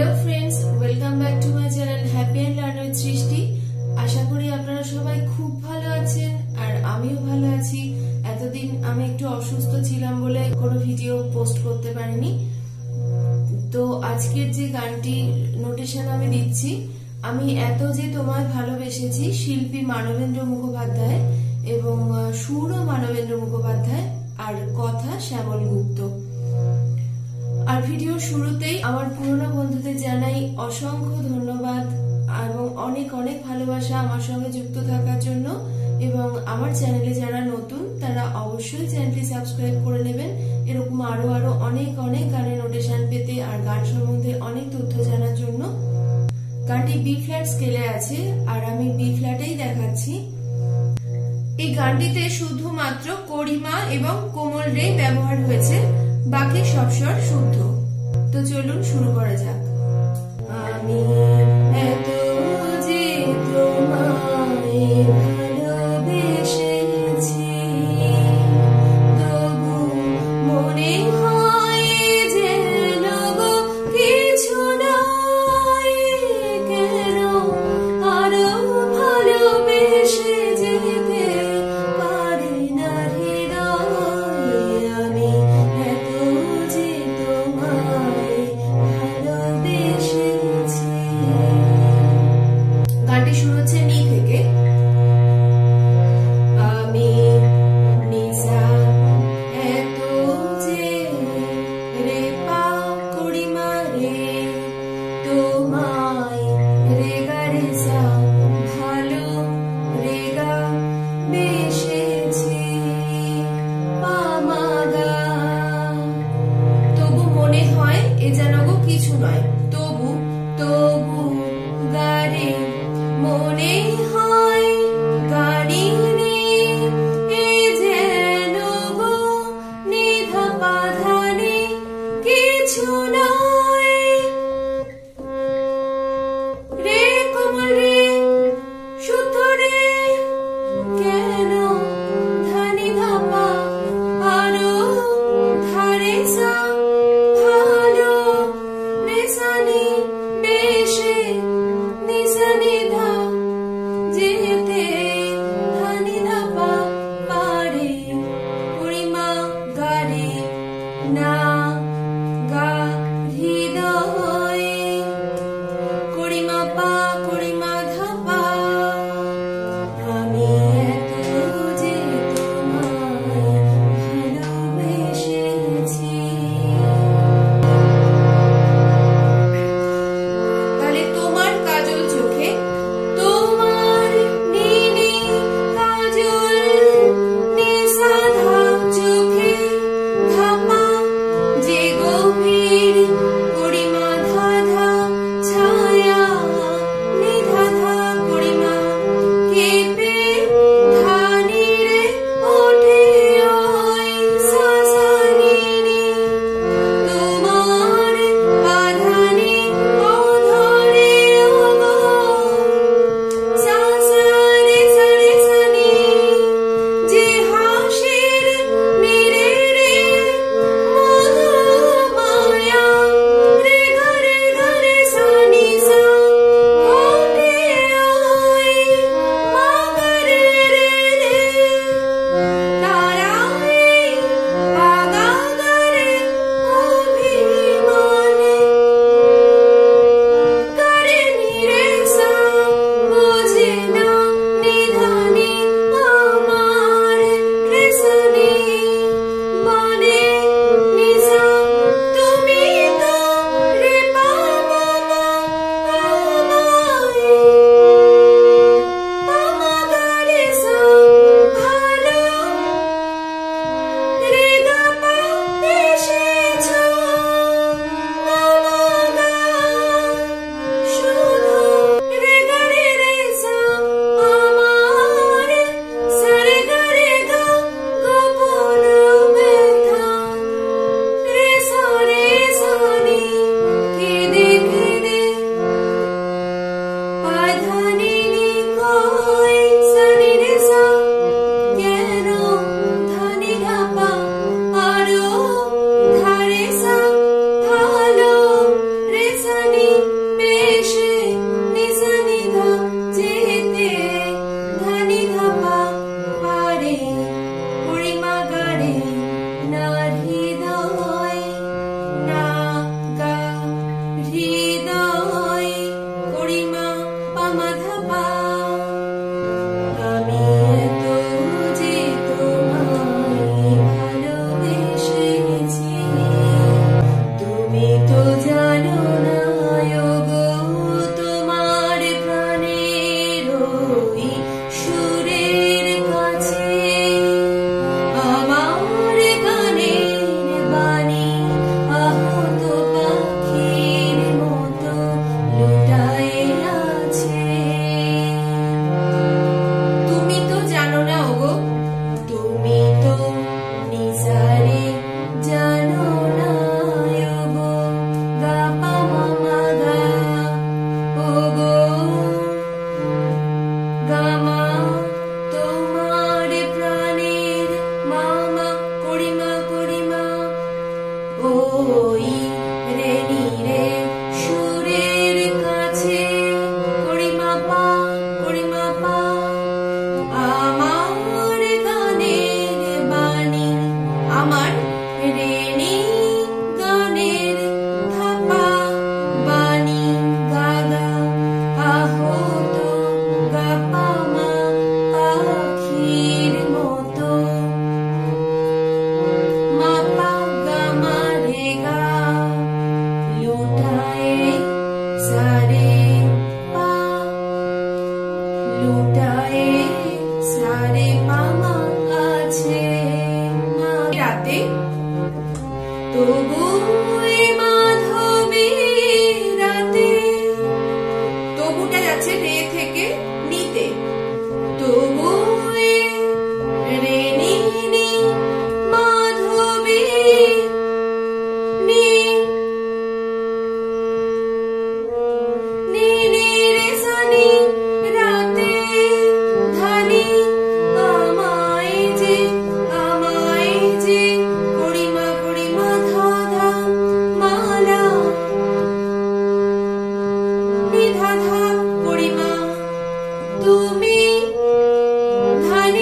Hello friends welcome back to my channel happy and learn with Srishti আশা করি আপনারা সবাই খুব ভালো আছেন আর আমিও ভালো আছি। এতদিন আমি একটু অসুস্থ ছিলাম বলে কোনো ভিডিও পোস্ট করতে পারিনি। তো আজকের যে গানটি নোটেশন আমি দিচ্ছি, আমি এত যে তোমায় ভালোবেসেছি শিল্পী মানবেন্দ্র মুখোপাধ্যায় এবং সুরও মানবেন্দ্র মুখোপাধ্যায় আর কথা শ্যামল গুপ্ত। আর ভিডিওর শুরুতেই আমার পুরনো বন্ধুদের জানাই অসংখ্য ধন্যবাদ এবং অনেক অনেক ভালোবাসা আমার সঙ্গে যুক্ত থাকার জন্য। এবং আমার চ্যানেলে যারা নতুন, তারা অবশ্যই চ্যানেলটি সাবস্ক্রাইব করে নেবেন। এরকম আরও আরও অনেক অনেক গানের নোটেশন পেতে আর গান সম্বন্ধে অনেক তথ্য জানার জন্য। গানটি বি ফ্ল্যাট স্কেলে আছে আর আমি বি ফ্ল্যাটেই দেখাচ্ছি। এই গানটিতে শুধুমাত্র করিমা এবং কোমল রে ব্যবহার হয়েছে। বাকি সব স্বর শুদ্ধ। তো চলুন শুরু করা যাক। আমি Espíritu honey.